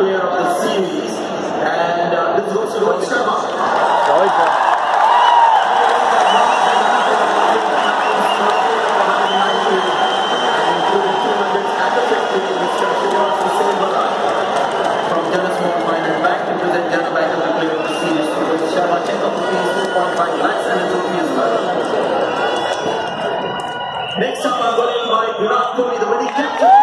player of the series. Uh, Rohit Sharma, check of rupees 2.5 lakhs and a trophy as well. Next up, I'm going to by Virat Kohli, the winning captain.